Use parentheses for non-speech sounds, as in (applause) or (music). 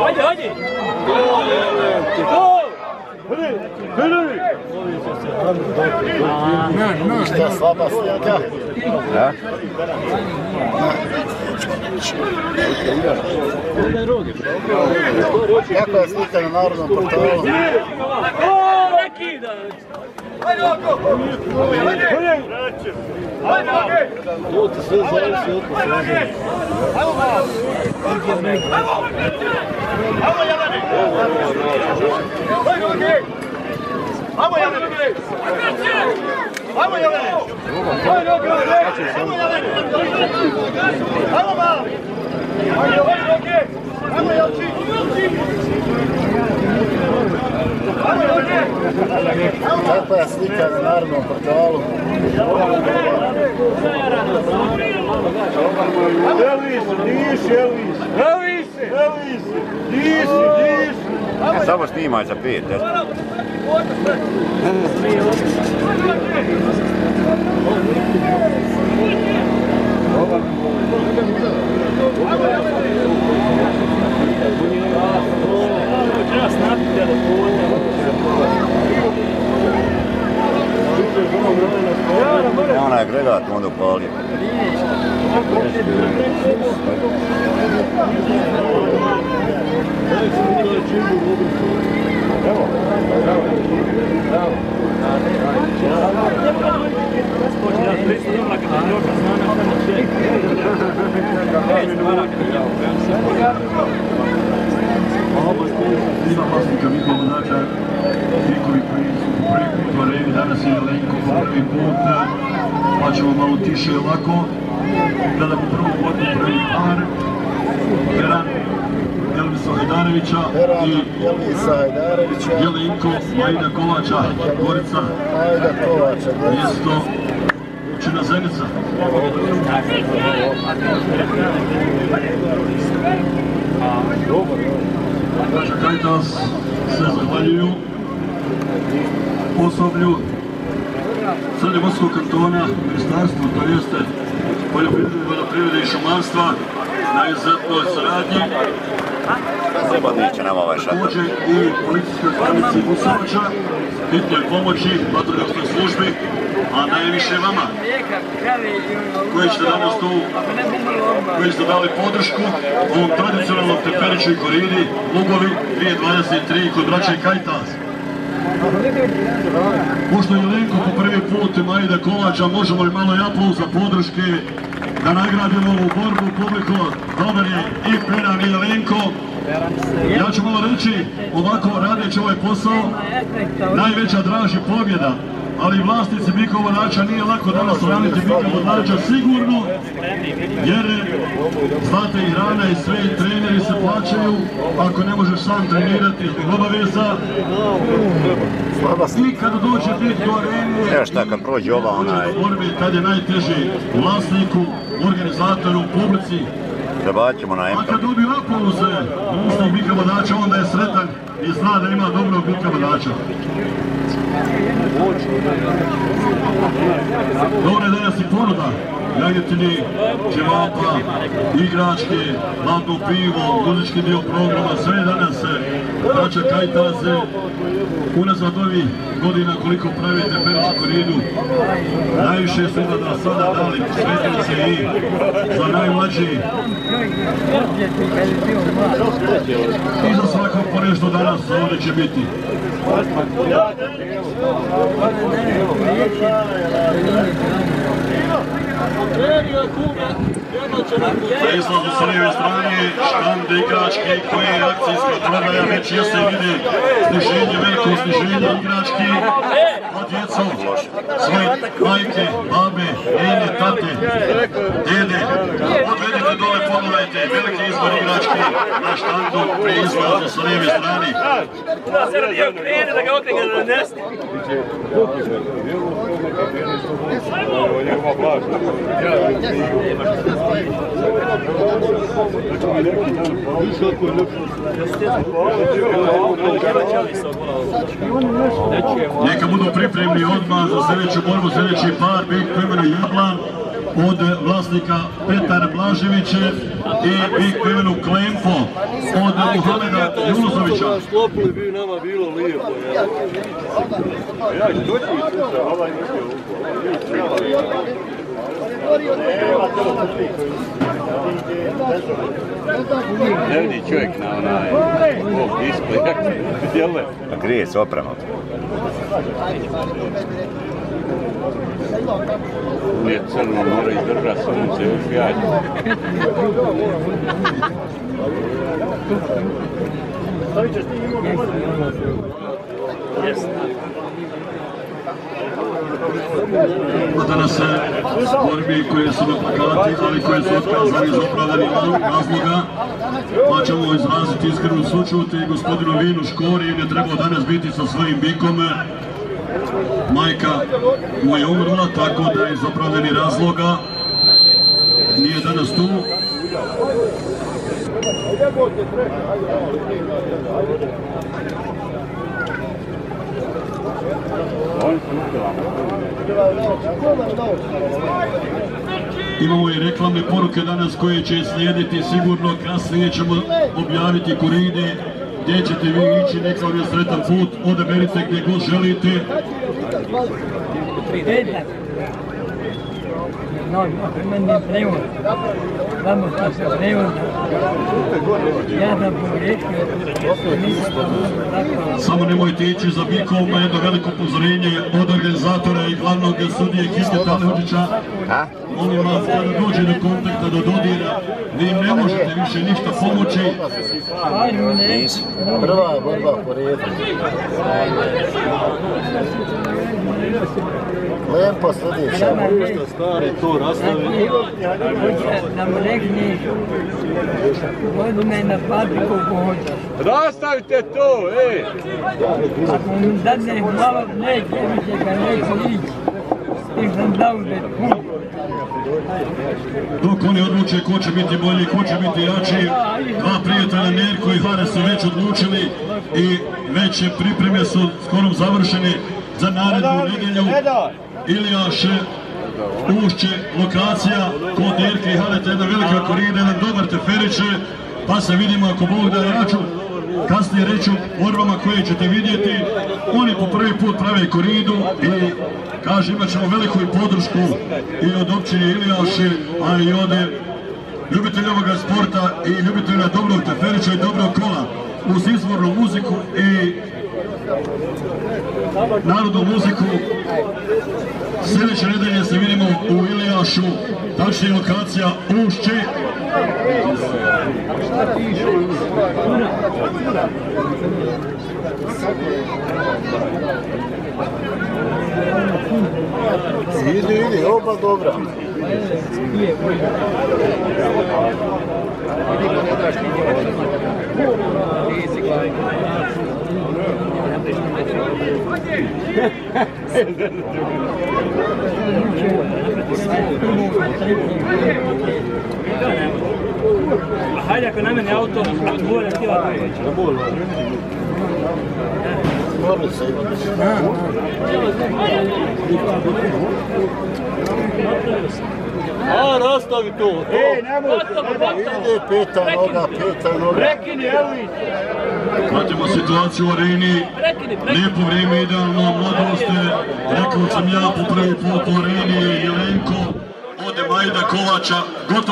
Hajde, hajde! Šta slaba slika? Da? Kakva je slika na narodnom portalu? Nakida! Ovo ti sve zavisi od posluženja. Kakva je slika na narodnom portalu? Elvis, diši, Elvis. Elvis, Elvis, diši, diši. Samo snimaj za pet, eto. Treba Ja onaj agregat onda upalio. Ima vlasnika Miko Vodača, likovi koji su po prvi put u areni, danas je Lenko po prvi put, pa ćemo malo tiše i ovako. Gledamo prvu borbu, prvi par, Heran Elvisa Hajdarevića i Jelenko Majda Kovača, Gorica, Majda Kovača, Gorica. mjesto Čina Zenica. Braća Kajtas se zahvaljuju osoblju Srednjemorskog kantona, ministarstvu, to jeste poljoprivrede, vodoprivrede i šumarstva na izuzetnoj saradnji, također i policijskoj stanici Busovača, hitnoj pomoći, vatrogasnoj službi, a najviše vama koji ćete danas tu, koji ste dali podršku ovom tradicionalnom teperićoj koridi Lugovi 2023 kod braće Kajtas. Pošto je Jelenko po prvi put Majda Kovača, možemo li malo i aplauz za podrške da nagradimo ovu borbu publiko. Dobar je i Peran i Jelenko. Ja ću malo reći, ovako radeći ovaj posao, najveća draž je pobjeda. Ali vlasnici Bika Vodača nije lako danas raniti Bika Vodača sigurno, jer znate i hrana i sve i treneri se plaćaju, ako ne možeš sam trenirati zbog obaveza, i kada dođe bit do arene, Evo šta, kad prođe ova onaj, borbe, tad je najteže vlasniku, organizatoru, publici, ćemo na a MK. kad dobiju aplauze ustavnog bika vodača, onda je sretan i zna da ima dobrog bika vodača. Dobro je danas i ponuda, jajetini, ćevapa, igračke, hladno pivo, muzički dio programa, sve danas se braća Kajtaze, unazad ovih godina koliko pravite Periću koridu, najviše su da sada dali svetnice i za najmlađi i za svakog po nešto danas ovdje će biti. Za izlazu sa lijeve strane, štande igrački koje je akcijska prodaja, već jeste vidi sniženje, veliko sniženje igrački, a djeco, svoje majke, babe, njene, tate, na štandu pri sa lijeve strane. Da on krene da ga okrenje da nesne. Neka budu pripremni odmah za sljedeću borbu, sljedeći par, big plemenu Jablan od vlasnika Petar Blaževića i big plemenu Klempo od Muhameda Junusovića. Sklopili bi nama bilo lijepo. Ja, ovaj Ne vidi čovjek na onaj ovog display, (laughs) jel? Pa grije s opremom. Nije crno, mora izdržati sunce, još ja. Danas se borbi koje su plakati, ali koje su otkazani iz opravdanih razloga. Pa ćemo izraziti iskrenu sučut i gospodinu Vinu Škori, jer je trebao danas biti sa svojim bikom. Majka mu je umrla, tako da iz opravdanih razloga. Nije danas tu. Imamo i reklamne poruke danas koje će slijediti. Sigurno, kasnije ćemo objaviti kuride gdje ćete vi ići, neka vam je sretan put, odaberite gdje god želite. No, meni je prevod. Se prevod. Ja. Samo nemojte ići za bikom, jedno veliko upozorenje od organizatora i glavnog sudije Kiste Talhođića. Molim vas, kada dođe do kontakta, do dodira, vi im ne možete više ništa pomoći. Prva borba po redu. Lepo sljedeća. Stari to rastavi. Mu rekneš. Vodi me na fabriku ko hoćeš. Rastavite to, ej! Ako mu dadneš malo, neće više ga neće ići. Ti sam dao da put. Dok oni odluče ko će biti bolji, ko će biti jači, dva prijatelja Nerko i Hare su već odlučili i već pripreme su skoro završene za narednu nedjelju. Ilijaš Ušće, lokacija kod Nerke i Hareta, jedna velika korida, jedan dobar teferić, pa se vidimo ako Bog da ja kasnije reću borbama koje ćete vidjeti. Oni po prvi put prave koridu i kaže imat ćemo veliku podršku i od općine Ilijaše, a i od ljubitelja ovoga sporta i ljubitelja dobrog teferića i dobrog kola uz izvornu muziku i narodnu muziku. Sljedeće nedelje se vidimo u Ilijašu, tačnije lokacija Ušće. Idi, idi, oba dobra. Hajde ako na mene auto, od dvore htjela Morali se imati. A, rastavi to! Ej, Ide peta noga, peta noga. Prekini, evo! Pratimo situaciju u areni. Lijepo vrijeme, idealno, mladost. Rekao sam ja po prvi put u areni, Jelenko, ode Majda Kovača, gotovo.